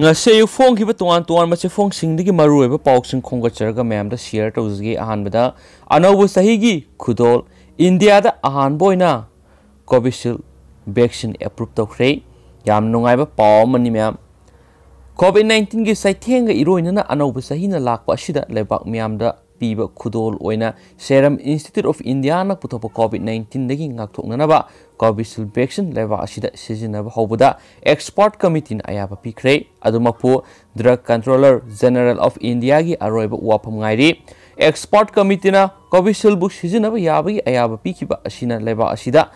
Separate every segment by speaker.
Speaker 1: ngase yu phong ki ba tuan ma che phong sing de digi maru ba pauk sing khong ga char ga mem da share to zgi ahan ba da anaw bu sahi gi khudol india da ahan boina covishield vaccine approve to khre yam nungai ba paw mani mem covid 19 gi saitheng ga iroina na anaw bu sahi na lak pa shida lebak miam da ꯄꯤꯕ ꯈꯨꯗꯣꯜ ꯑꯣꯏꯅ ꯁꯦꯔꯝ institute of ꯏꯟꯗꯤꯌꯥꯅ ꯄꯨꯊꯣꯛꯄ ꯀꯣꯚꯤꯗ ꯅꯥꯏꯟꯇꯤꯟꯗꯒꯤ ꯉꯥꯛꯊꯣꯛꯅꯅꯕ Covishield vaccine ꯂꯩꯕꯥꯛ ꯑꯁꯤꯗ ꯁꯤꯖꯤꯟꯅꯕ ꯍꯧꯕꯗ ꯑꯦꯛꯁꯄꯥꯔꯠ ꯀꯃꯤꯇꯤꯅ ꯑꯌꯥꯕ ꯄꯤꯈ꯭ꯔꯦ ꯑꯗꯨꯃꯛꯄꯨ ꯗ꯭ꯔꯒ ꯀꯟꯇ꯭ꯔꯣꯂꯔ ꯖꯦꯅꯔꯦꯜ ꯑꯣꯐ ꯏꯟꯗꯤꯌꯥꯒꯤ ꯑꯔꯣꯏꯕ ꯋꯥꯐꯝ ꯉꯥꯏꯔꯤ ꯑꯦꯛꯁꯄꯥꯔꯠ ꯀꯃꯤꯇꯤꯅ ꯀꯣꯚꯤꯁꯤꯜꯕꯨ ꯁꯤꯖꯤꯟꯅꯕ ꯌꯥꯕꯒꯤ ꯑꯌꯥꯕ ꯄꯤꯈꯤꯕ ꯑꯁꯤꯅ ꯂꯩꯕꯥꯛ ꯑꯁꯤꯗ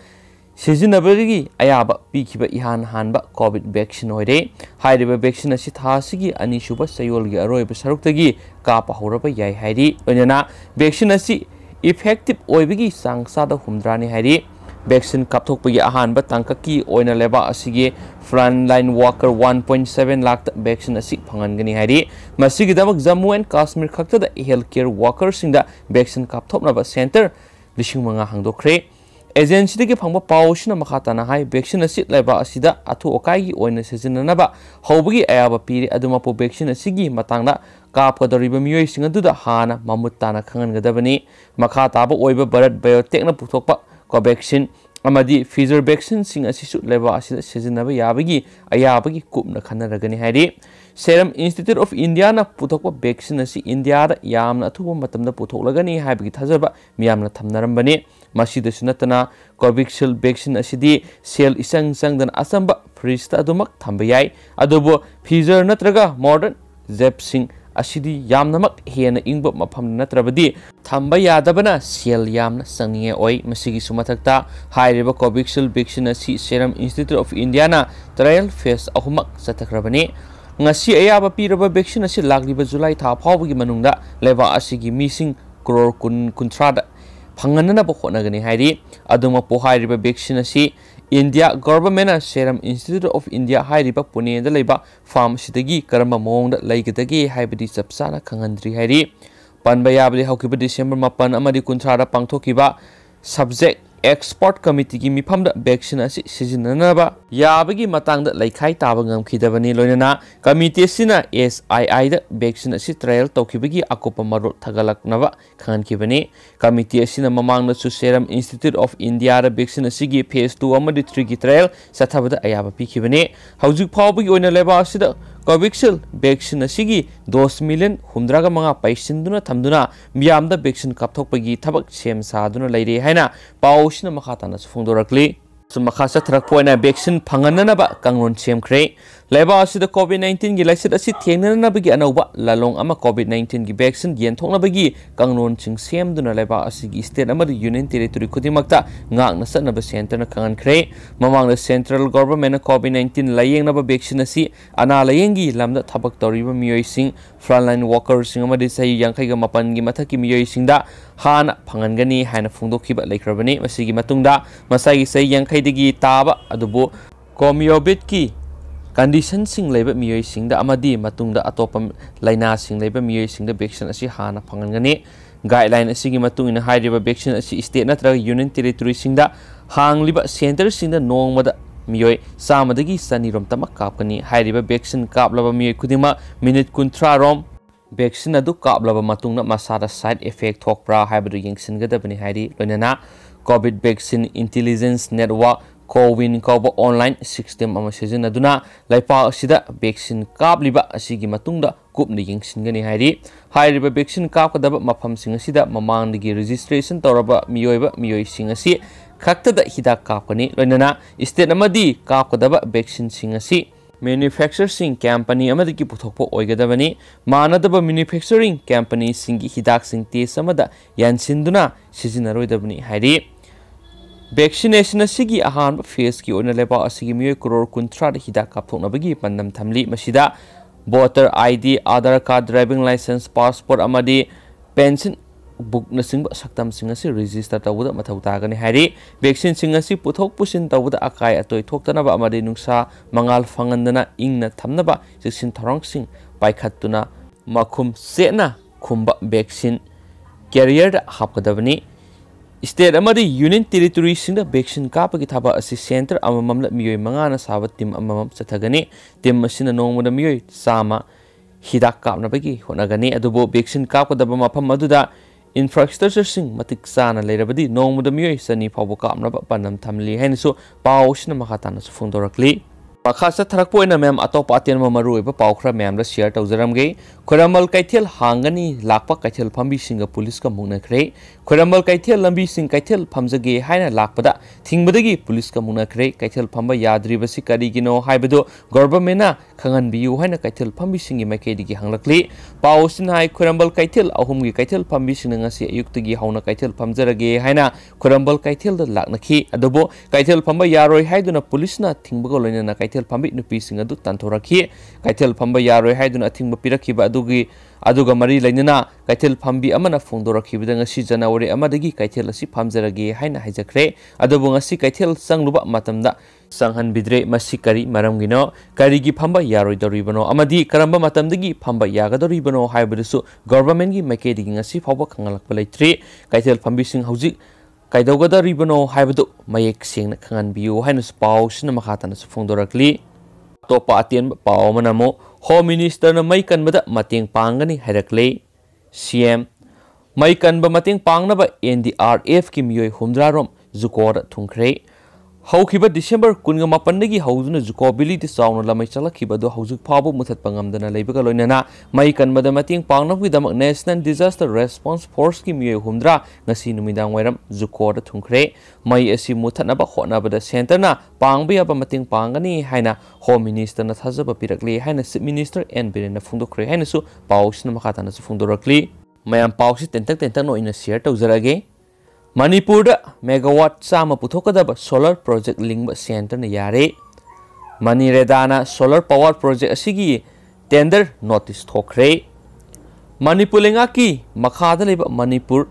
Speaker 1: सिजनबरी अब पीब इहान हाब कोविड वैक्सीन होर वैक्सीन थासी अनीसुब चयोल की अरब सरुक्त काप हौरब याना वैक्सीन इफ़ेक्टिव होगी चांसाद हूद्राने वैक्सीन अहब तंक की लेबी front line worker one point seven lakh vaccine फंगनी Jammu and Kashmir खत हेल्थ केयर वर्कर वैक्सीन काप सेंटर लिंग मंगा हादोखे एजेंसी फंग पासीन है वैक्सीन सिब अथु अकाई सिजनब हौबी अयाब पीरे अदमपु वैक्सीन की मतंग कापकदरीब मयोई हाँ ममूद ताना खगनगदबनी मखा ताब भारत बायोटेक्न पुथोप कोवैक्सीन फीजर वैक्सीन सिजनब याबगी अयाबगी कूपन खनरगनी सेरम इंस्टीट्यूट ऑफ़ इंडिया ना पुथोकपा वैक्सीन असि इंडिया यामना अथुबा मतमदा पुथोकलगनी हाइबगी थाजबा मियामना थमनरमबनी नतना कोविशील्ड वैक्सीन असिदी सेल इसंग संगदन असंबा फ्रीजता अदुमक थंबा फिजर नत्रगा मॉडर्न जेपसिंग असिदी हेन इंब मफम नत्रबदी थंबा यादबना सेल यामना ओय मसिगी सुमथकता हाइरेबा कोविशील्ड वैक्सीन असि Serum Institute of India trial phase अहुमक सतखरबनी ngasi ayaba piraba vaccine asi lagliba July tha phawgi manungda leba asigi mising crore kun kuntrada phanganana bo khonagani hairi aduma pohairiba vaccine asi India government serum institute of India hairiba pune da leba pharmacy dagi karamba mong da laigidagi haibadi chapsana khangandri hairi panba yabli hawkiba December 8 amadi kuntrada pangthokiba subject expert committee की मिफम vaccine याबगी मतंग लेखाई ताब गमखिदबनी लोनना committee S I I vaccine trial तौखिबगी अकुप मरो थगलकनब खनखिबनी committee ममांग Serum Institute of India vaccine phase two three की ट्रायल चथबद अयाब पीखिबनी हौजिक फाउबगी लेबा वैक्सीन वैक्सीन दोस मिलियन हुमद्राग मंगा पैसिंदुना थमदुना मियामदा वैक्सीन कापथोकपगी थबक सेम सादुना लेरे हैना पाउसिना मखा ताना फोंदोरकली मखा चथरक वैक्सीन फंगननब कंगलोन सेमख्रे लेबा कोविड नाइन्टीन की लाइसेट थेंगननबगी अनौब ललोंग कोविड नाइन्टीन की वैक्सीन येंथोनबगी कंगलोन सेमदुना लेबा state union territory ngaakna satnaba center na kangankhre mamangda central government covid 19 layengnaba vaccine asi ana layengi lamda thabak miyoi sing da hana phangangani haina phungdokhiba leikrabani masigi matungda masai sahi yankhai digi taba adubu comorbid ki condition सिंग लेबे मियोय सिंग दा अमदी मतुंग दा अतोपम लाइना सिंग लेबे मियोय सिंग दा वैक्सीन गाइडलाइन असि gi matung ina hairiba vaccine asi state natra union territory sing da hangliba center sing da nong mada मियोय सामदगी सनीरोम तमक कापकनी हाइरिबा वैक्सीन कापलबा मिनिट कुंथ्रा रोम वैक्सीन कापलबा साइड इफ़ेक्ट यंगसिनगदबनी हाइरि लोनना COVID vaccine intelligence network CoWIN असिगी मतुंगदा कुपन यंगसिनगनी हाइरी हाइरिबा वैक्सीन कापकदब मफमसिंग असिदा ममांगदगी रजिस्ट्रेशन तौरबा मियोइबा मियोइसिंग असि खक्तदा हिदाक कापकनी लोइनना स्टेट अमदी कापकदब वैक्सीन सिंग असि मैन्युफैक्चरसिंग कंपनी अमदगी पुथोकपो ओइगदबनी मानदब मैन्युफैक्चरिंग कंपनी सिंगी हिदाक सिंग टेस्ट अमदा यानसिंदुना सिजनरोइदबनी हाइरी वैक्सीनेशन की अहान फेस की लेबा मई करोड़ कुंथ्रा हिदा कापथोनबगी पंदम थमली मसीदा voter ID Aadhaar card driving licence passport pension book नसिंग सक्तम रजिस्टर तौद मथौ तागनी वैक्सीन पुथोक पुसिन तौद अकाय अतोय थोक्तनबा नुंसा मंगाल फंगंदना इंगना थमनबा सिसिन थरोंग सिंग मखुम सेना खुम्बा वैक्सीन कैरियर हापकदबनी स्टेट यूनियन टेरिटोरी वैक्सीन कापगी थाबा सेंटर मियोय मंगाना साबा टीम चथगनी टीम मसिना नोंगमदा मियोय सामा हिदाक कापनबगी वैक्सीन कापगदबा मफम अदुदा इंफ्रास्ट्रक्चर सिंग मतिक चाना हैनसो पावसिना मखाताना सुफुंदोरकली मखा चथरक्पोइना मैम अतोप ओइब पाउ खरा मैम द शेयर तौजरमगे खुरमल कैथेल हांगनी लाकपा कैथेल फंबी पुलिस का खुरमल कैथेल लंबी कैथेल फमजगे लाकपदा थिंगबदगी पुलिस का मुनखरे कैथेल फंबा याद्रिबसि करिगिनो हाइबदो गवर्नमेंटना खंगन बियु हाइना कैथेल फंबी सिंग मैकेदिगी हंगलकली पाउ सिन हाइ खुरमल कैथेल अहुमगी कैथेल फंबी सिंग ngasi ayuktagi hauna kaithel phamjarage haina khurambal kaithel da laknakhi adobo kaithel phamba yaroi haiduna police na thingbago loina na kaithel kaithel phambi nupi sing adu tanthoraki kaithel phamba yaroi haidun athingba pirakhiba adugi aduga mari lainana kaithel phambi amana phongdorakhi bidanga si janawari amadagi kaithel asi phamjarage haina haijakre adubu ngasi kaithel sangluba matamda sanghan bidre masi kari maramgino kari gi phamba yaroi doribano amadi karamba matamdagi phamba yagadoribano haibudusu government gi makedigi ngasi phawba khangalakpa leitri kaithel phambi sing hauji ꯀꯩꯗꯧꯒꯗꯧꯔꯤꯕꯅꯣ ꯍꯥꯏꯕꯗꯨ ꯃꯌꯦꯛ ꯁꯦꯡꯅ ꯈꯪꯍꯟꯕꯤꯌꯨ ꯍꯥꯏꯅꯁꯨ ꯄꯥꯎꯁꯤꯅ ꯃꯈꯥ ꯇꯥꯅꯁꯨ ꯐꯣꯡꯗꯣꯔꯛꯂꯤ ꯑꯇꯣꯞꯄ ꯑꯇꯦꯟꯕ ꯄꯥꯎ ꯑꯃꯅ ꯑꯃꯨꯛ ꯍꯣꯝ ꯃꯤꯅꯤꯁꯇꯔꯅ ꯃꯩ ꯀꯟꯕꯗ ꯃꯇꯦꯡ ꯄꯥꯡꯒꯅꯤ ꯍꯥꯏꯔꯛꯂꯤ ꯁꯤ ꯑꯦꯝ ꯃꯩ ꯀꯟꯕ ꯃꯇꯦꯡ ꯄꯥꯡꯅꯕ ꯑꯦꯟ ꯗꯤ ꯑꯥꯔ ꯑꯦꯐꯀꯤ ꯃꯤꯑꯣꯏ ꯍꯨꯝꯗ꯭ꯔꯥꯔꯣꯝ ꯖꯨꯀꯣꯗ ꯊꯨꯡꯈ꯭ꯔꯦ ꯍꯧꯈꯤꯕ ꯗꯤꯁꯦꯝꯕꯔ ꯀꯨꯟꯒ ꯃꯥꯄꯟꯗꯒꯤ ꯍꯧꯗꯨꯅ ꯖꯨꯀꯣ ꯕꯤꯂꯤꯗ ꯆꯥꯎꯅ ꯂꯃꯩ ꯆꯠꯂꯛꯈꯤꯕ ꯑꯗꯨ ꯍꯧꯖꯤꯛ ꯐꯥꯎꯕ ꯃꯨꯊꯠꯄ ꯉꯝꯗꯅ ꯂꯩꯕꯒ ꯂꯣꯏꯅꯅ ꯃꯩ ꯀꯟꯕꯗ ꯃꯇꯦꯡ ꯄꯥꯡꯅꯕꯒꯤꯗꯃꯛ ꯅꯦꯁꯅꯦꯜ ꯗꯤꯖꯥꯁꯇꯔ ꯔꯦꯁꯄꯣꯟꯁ ꯐꯣꯔꯁꯀꯤ ꯃꯤꯑꯣꯏ ꯍꯨꯝꯗ꯭ꯔꯥ ꯉꯁꯤ ꯅꯨꯃꯤꯗꯥꯡ ꯋꯥꯏꯔꯝ ꯖꯨꯀꯣꯗ ꯊꯨꯡꯈ꯭ꯔꯦ ꯃꯩ ꯑꯁꯤ ꯃꯨꯊꯠꯅꯕ ꯍꯣꯠꯅꯕꯗ ꯁꯦꯟꯇꯔꯅ ꯄꯥꯡꯕ ꯌꯥꯕ ꯃꯇꯦꯡ ꯄꯥꯡꯒꯅꯤ ꯍꯥꯏꯅ ꯍꯣꯝ ꯃꯤꯅꯤꯁꯇꯔꯅ ꯊꯥꯖꯕ ꯄꯤꯔꯛꯂꯤ ꯍꯥꯏꯅ ꯆꯤꯞ ꯃꯤꯅꯤꯁꯇꯔ ꯑꯦꯟ ꯕꯤꯔꯦꯟꯅ ꯐꯣꯡꯗꯣꯛꯈ꯭ꯔꯦ ꯍꯥꯏꯅꯁꯨ ꯄꯥꯎꯁꯤꯅ ꯃꯈꯥ ꯇꯥꯅꯁꯨ ꯐꯣꯡꯗꯣꯔꯛꯂꯤ ꯃꯌꯥꯝ ꯄꯥꯎꯁꯤ ꯇꯦꯟꯇꯛ ꯇꯦꯟꯇꯛꯅ ꯑꯣꯏꯅ ꯁꯤꯌꯔ ꯇꯧꯖꯔꯒꯦ मणिपुर मेगावाट चाम पुथोकदब सोलर प्रोजेक्ट लिंब सेंटर यारे मनीरेदाना सोलर पावर प्रोजेक्ट असिगी टेंडर नोटिस थोखरे मणिपुर लेंगा की मखादलेब Manipur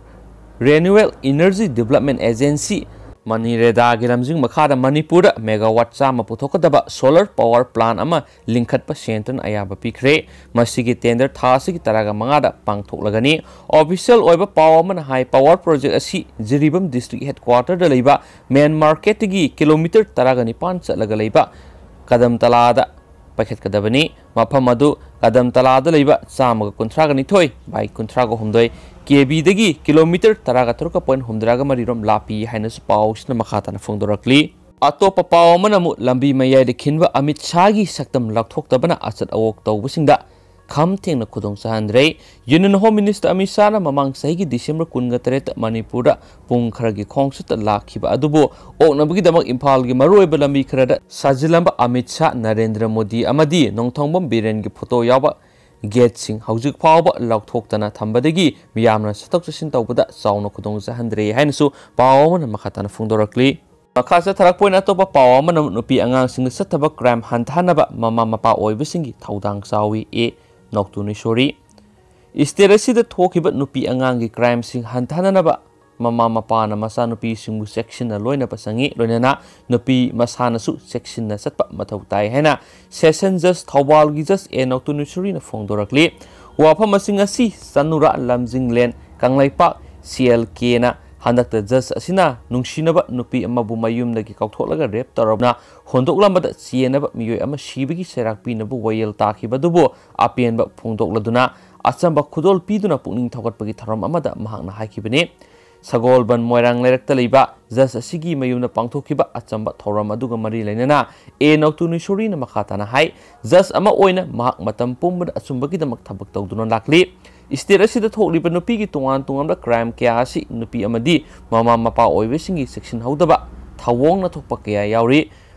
Speaker 1: Renewable Energy Development Agency ꯃꯅꯤꯔꯦꯗꯥꯒꯤ ꯂꯝꯖꯤꯡ ꯃꯈꯥꯗ ꯃꯅꯤꯄꯨꯔꯗ ꯃꯦꯒꯥꯋꯥꯠ ꯆꯥꯝꯃ ꯄꯨꯊꯣꯛꯀꯗꯕ ꯁꯣꯂꯔ ꯄꯥꯋꯔ ꯄ꯭ꯂꯥꯟ ꯑꯃ ꯂꯤꯡꯈꯠꯄ ꯁꯦꯟꯇꯔꯅ ꯑꯌꯥꯕ ꯄꯤꯈ꯭ꯔꯦ ꯃꯁꯤꯒꯤ ꯇꯦꯟꯗꯔ ꯊꯥ ꯑꯁꯤꯒꯤ ꯇꯔꯥꯒ ꯃꯉꯥꯗ ꯄꯥꯡꯊꯣꯛꯂꯒꯅꯤ ꯑꯣꯐꯤꯁꯤꯌꯦꯜ ꯑꯣꯏꯕ ꯄꯥꯎ ꯑꯃꯅ ꯍꯥꯏ ꯄꯥꯋꯔ ꯄ꯭ꯔꯣꯖꯦꯛ ꯑꯁꯤ ꯖꯤꯔꯤꯕꯝ ꯗꯤꯁꯇ꯭ꯔꯤꯛ ꯍꯦꯗꯀ꯭ꯋꯥꯔꯇꯔꯗ ꯂꯩꯕ ꯃꯦꯟ ꯃꯥꯔꯀꯦꯠꯇꯒꯤ ꯀꯤꯂꯣꯃꯤꯇꯔ ꯇꯔꯥꯒ ꯅꯤꯄꯥꯟ ꯆꯠꯂꯒ ꯂꯩꯕ ꯀꯗꯝꯇꯂꯥꯗ ꯄꯥꯏꯈꯠꯀꯗꯕꯅꯤ ꯃꯐꯝ ꯑꯗꯨ ꯀꯗꯝꯇꯂꯥꯗ ꯂꯩꯕ ꯆꯥꯝꯃꯒ ꯀꯨꯟꯊ꯭ꯔꯥꯒ ꯅꯤꯊꯣꯏ ꯕꯥꯏ ꯀꯨꯟꯊ꯭ꯔꯥꯒ ꯍꯨꯝꯗꯣꯏ केबीदगी किलोमीटर तरह तरुक पॉइंट हमदराग मरीरोम लापी है पाउस मखाता फोंदरकली अतोप पाव लंबी मयाद खिनब अमित शाह की सक्तम लाथोतबना अचत अवोक खम थें खुद चाहद्रे union home minister Amit Shah ममांग सही दिसंबर कुन तरेत मणिपुर पुंग खर की खोंसत लाखीब ओनबीदम की मरुब लंबी खरद साजिलब अमित शाह नरेंद्र मोदी नौथोंबम बीरें की फ़ोटो याब ꯒꯦꯠꯁꯤꯡ ꯍꯧꯖꯤꯛ ꯐꯥꯎꯕ ꯂꯧꯊꯣꯛꯇꯅ ꯊꯝꯕꯗꯒꯤ ꯃꯤꯌꯥꯝꯅ ꯆꯠꯊꯣꯛ ꯆꯠꯁꯤꯟ ꯇꯧꯕꯗ ꯆꯥꯎꯅ ꯈꯨꯗꯣꯡ ꯆꯥꯍꯟꯗ꯭ꯔꯦ ꯍꯥꯏꯅꯁꯨ ꯄꯥꯎ ꯑꯃꯅ ꯃꯈꯥ ꯇꯥꯅ ꯐꯣꯡꯗꯣꯔꯛꯂꯤ ꯃꯈꯥ ꯆꯠꯊꯔꯛꯄ ꯑꯣꯏꯅ ꯑꯇꯣꯞꯄ ꯄꯥꯎ ꯑꯃꯅ ꯅꯨꯄꯤ ꯑꯉꯥꯡꯁꯤꯡꯗ ꯆꯠꯊꯕ ꯀ꯭ꯔꯥꯏꯝ ꯍꯟꯊꯍꯟꯅꯕ ꯃꯃꯥ ꯃꯄꯥ ꯑꯣꯏꯕꯁꯤꯡꯒꯤ ꯊꯧꯗꯥꯡ ꯆꯥꯎꯏ ꯑꯦ ꯅꯣꯛꯇꯨ ꯅꯤꯁꯣꯔꯤ ꯏꯁꯇꯦꯠ ꯑꯁꯤꯗ ꯊꯣꯛꯈꯤꯕ ꯅꯨꯄꯤ ꯑꯉꯥꯡꯒꯤ ꯀ꯭ꯔꯥꯏꯝꯁꯤꯡ ꯍꯟꯊꯍꯟꯅꯕ mama mapa na masa nupi singu section na loina pasangi loina na nupi masa na su section na satpa matau tai hena session just thawal gi just en auto nursery na phong dorakli wa pha masing asi sanura lamjing len kanglai pa clk na handak ta just asina nungshina ba, nupi ama bu mayum na gi kauthol laga rep tarob na. Hondok lamba da siena ba e miyoi amma shibigi serak pi na bu wayel ta khi ba dubo apien ba phungdok laduna achamba khudol pi duna pungning thawat pagi tharam amada mahang na hai ki bani सगोलबन मोरंग लेरक्त लेबा जस असिगी मयुना पांगथोखिबा मरी लेना ए नक्तु निशोरीना मखाताना हाय जस अमा ओइना माक मतम पुंबद अचुंबगी दमक थबक तौदुना लाकली state असिदा थोकलिबा crime क्या असि नुपी अमदी Mopa ओइबेसिंगी section हौदबा थवोंगना थोकपा क्या यावरी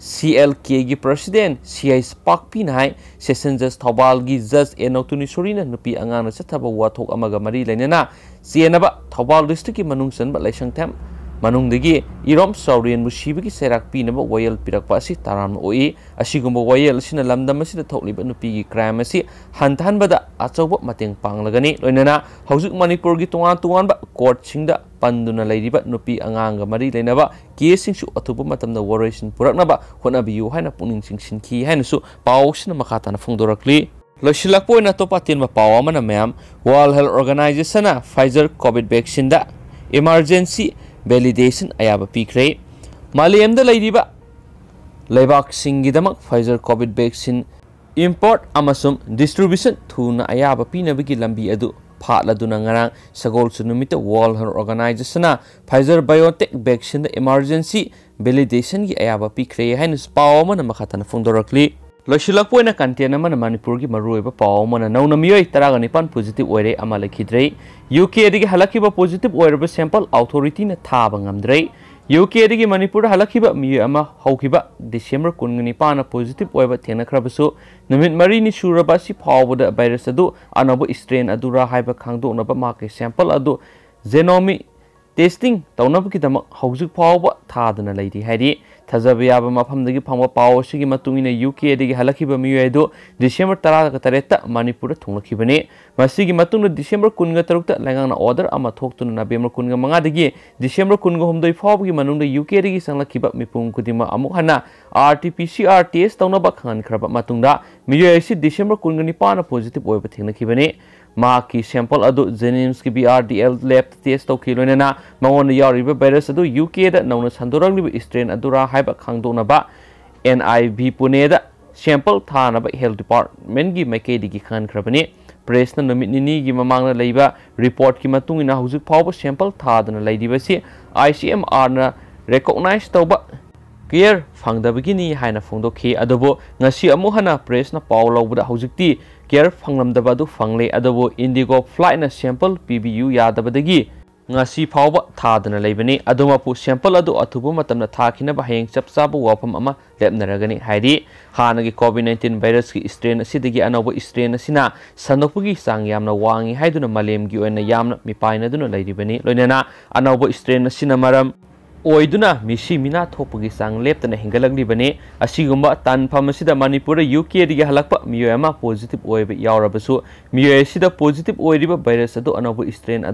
Speaker 1: सी एल के की प्रेसिडेंट सी आई पाकपीना है जज थौबाल की जज ए नौतुनिसोरीना नुपी अंगाना चथब वाथोक अमगा मरी लेनेना चेनबा ꯃꯅꯨꯡꯗꯒꯤ ꯏꯔꯣꯝ ꯆꯥꯎꯔꯦꯟꯕꯨ ꯁꯤꯕꯒꯤ ꯆꯩꯔꯥꯛ ꯄꯤꯅꯕ ꯋꯥꯌꯦꯜ ꯄꯤꯔꯛꯄ ꯑꯁꯤ ꯇꯔꯥꯝꯅ ꯑꯣꯏ ꯑꯁꯤꯒꯨꯝꯕ ꯋꯥꯌꯦꯜ ꯑꯁꯤꯅ ꯂꯝꯗꯝ ꯑꯁꯤꯗ ꯊꯣꯛꯂꯤꯕ ꯅꯨꯄꯤꯒꯤ ꯀ꯭ꯔꯥꯏꯝ ꯑꯁꯤ ꯍꯟꯊꯍꯟꯕꯗ ꯑꯆꯧꯕ ꯃꯇꯦꯡ ꯄꯥꯡꯂꯒꯅꯤ ꯂꯣꯏꯅꯅ ꯍꯧꯖꯤꯛ ꯃꯅꯤꯄꯨꯔꯒꯤ ꯇꯣꯉꯥꯟ ꯇꯣꯉꯥꯟꯕ ꯀꯣꯔꯠꯁꯤꯡꯗ ꯄꯟꯗꯨꯅ ꯂꯩꯔꯤꯕ ꯅꯨꯄꯤ ꯑꯉꯥꯡꯒ ꯃꯔꯤ ꯂꯩꯅꯕ ꯀꯦꯁꯁꯤꯡꯁꯨ ꯑꯊꯨꯕ ꯃꯇꯝꯗ ꯋꯥꯔꯣꯏꯁꯤꯟ ꯄꯨꯔꯛꯅꯕ ꯍꯣꯠꯅꯕꯤꯌꯨ ꯍꯥꯏꯅ ꯄꯨꯛꯅꯤꯡ ꯆꯤꯡꯁꯤꯟꯈꯤ ꯍꯥꯏꯅꯁꯨ ꯄꯥꯎꯁꯤꯅ ꯃꯈꯥ ꯇꯥꯅ ꯐꯣꯡꯗꯣꯔꯛꯂꯤ ꯂꯣꯏꯁꯤꯜꯂꯛꯄ ꯑꯣꯏꯅ ꯑꯇꯣꯞꯄ ꯑꯇꯦꯟꯕ ꯄꯥꯎ ꯑꯃꯅ ꯃꯌꯥꯝ ꯋꯥꯔꯜ ꯍꯦꯜꯊ ꯑꯣꯔꯒꯅꯥꯏꯖꯦꯁꯟꯅ ꯐꯥꯏꯖꯔ ꯀꯣꯚꯤꯗ ꯚꯦꯛꯁꯤꯟꯗ ꯏꯃꯥꯔꯖꯦꯟꯁꯤ ꯚꯦꯂꯤꯗꯦꯁꯟ ꯑꯌꯥꯕ ꯄꯤꯈ꯭ꯔꯦ ꯃꯥꯂꯦꯝꯗ ꯂꯩꯔꯤꯕ ꯂꯩꯕꯥꯛꯁꯤꯡꯒꯤꯗꯃꯛ ꯐꯥꯏꯖꯔ ꯀꯣꯚꯤꯗ ꯚꯦꯛꯁꯤꯟ ꯏꯝꯄꯣꯔꯠ ꯑꯃꯁꯨꯡ ꯗꯤꯁꯇ꯭ꯔꯤꯕ꯭ꯌꯨꯁꯟ ꯊꯨꯅ ꯑꯌꯥꯕ ꯄꯤꯅꯕꯒꯤ ꯂꯝꯕꯤ ꯑꯗꯨ ꯐꯥꯠꯂꯗꯨꯅ ꯉꯔꯥꯡ ꯁꯒꯣꯜꯁꯨ ꯅꯨꯃꯤꯠꯇ ꯋꯥꯔꯜ ꯍꯦꯜꯊ ꯑꯣꯔꯒꯅꯥꯏꯖꯦꯁꯟꯅ ꯐꯥꯏꯖꯔ ꯕꯥꯏꯑꯣꯇꯦꯛ ꯚꯦꯛꯁꯤꯟꯗ ꯏꯃꯥꯔꯖꯦꯟꯁꯤ ꯚꯦꯂꯤꯗꯦꯁꯟꯒꯤ ꯑꯌꯥꯕ ꯄꯤꯈ꯭ꯔꯦ ꯍꯥꯏꯅꯁꯨ ꯄꯥꯎ ꯑꯃꯅ ꯃꯈꯥ ꯇꯥꯅ ꯐꯣꯡꯗꯣꯔꯛꯂꯤ लोसीलपोन कंटेन मनपुर की मरूब पाव नौन मई तरग निपान पोजिटिव अरे लेखिद्रे यूके हल्ब पोजिटिव सैंपल अथोरीटी थाबद्रे यूके मनपुर हल्ब मई दिसंबर कुन निपान पोजिटिव थेनख्रबसु मरी सूरब फावद वायरस अनब स्ट्रेन खादों माके सैंपल जेनोमी टेस्टिंग तौनबीदम हौजिक फाव थादना लेरी थजब याब मफमदगी फंग पाव से मतुंग यूके दगी हलखिब मियोय दो डिसेंबर 10 तरेत मणिपुर थुंगखिबने मसिगी मतुंग डिसेंबर 10 तरुक लंगांग ऑर्डर अमा थोक्तुन नवेंबर 10 मंगा दगी डिसेंबर 10 हमदोय फाव गी मनुंग यूके दगी संगलखिब मिपुंग कुदिमा अमुक हना आरटीपीसीआर टेस्ट तौनब खंगन खरब मतुंग दा मियोय से डिसेंबर 10 निपान पॉजिटिव ओयब थिंगखिबने ꯃꯍꯥꯛꯀꯤ ꯁꯦꯝꯄꯜ ꯑꯗꯨ ꯖꯦꯅꯤꯝꯁꯀꯤ ꯕꯤ ꯑꯥꯔ ꯗꯤ ꯑꯦꯜ ꯂꯦꯕꯇ ꯇꯦꯁ ꯇꯧꯈꯤ ꯂꯣꯏꯅꯅ ꯃꯉꯣꯟꯗ ꯌꯥꯎꯔꯤꯕ ꯚꯥꯏꯔꯁ ꯑꯗꯨ ꯌꯨ ꯀꯦꯗ ꯅꯧꯅ ꯁꯟꯗꯣꯔꯛꯂꯤꯕ ꯏꯁꯇ꯭ꯔꯦꯟ ꯑꯗꯨꯔꯥ ꯍꯥꯏꯕ ꯈꯪꯗꯣꯛꯅꯕ ꯑꯦꯟ ꯑꯥꯏ ꯚꯤ ꯄꯨꯅꯦꯗ ꯁꯦꯝꯄꯜ ꯊꯥꯅꯕ ꯍꯦꯜꯊ ꯗꯤꯄꯥꯔꯠꯃꯦꯟꯒꯤ ꯃꯥꯏꯀꯩꯗꯒꯤ ꯈꯟꯈ꯭ꯔꯕꯅꯤ ꯄ꯭ꯔꯦꯁꯅ ꯅꯨꯃꯤꯠ ꯅꯤꯅꯤꯒꯤ ꯃꯃꯥꯡꯗ ꯂꯩꯕ ꯔꯤꯄꯣꯔꯠꯀꯤ ꯃꯇꯨꯡ ꯏꯟꯅ ꯍꯧꯖꯤꯛ ꯐꯥꯎꯕ ꯁꯦꯝꯄꯜ ꯊꯥꯗꯨꯅ ꯂꯩꯔꯤꯕꯁꯤ ꯑꯥꯏ ꯁꯤ ꯑꯦꯝ ꯑꯥꯔꯅ ꯔꯦꯀꯣꯛꯅꯥꯏꯖ ꯇꯧꯕ है फोंदोखी हन प्रेस पाव हूँ केयर फंगलमदब फंगले IndiGo flight sample chap chap wafam ama lepnaragani hairi hanagi covid 19 virus ki strain asidagi anoba strain asina sanokpugi sang yamna wangi haiduna malem gi oina yamna mipaina duna leiribani loinana anoba strain asina maram मिना थोपगी सांग लेप्तना हिंगलगलिबने असिगुम्बा तानफम असिदा Manipur UK दिगे हलकपा मियो एमा positive ओइबे यावरबसु मियो असिदा positive अदु अनोबो strain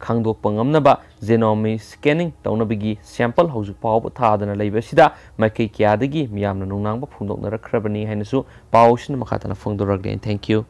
Speaker 1: खांगदोकपा ngamnaba जेनोमी स्कैनिंग तौनबगी सैंपल हौजु पाव थादना लेबसिदा माइकै क्यादगी मियामना नुंगनांगबा फुंदोकनरखरबनी हाइनसु पावसिन मखातना फुंदोरगले थैंक यू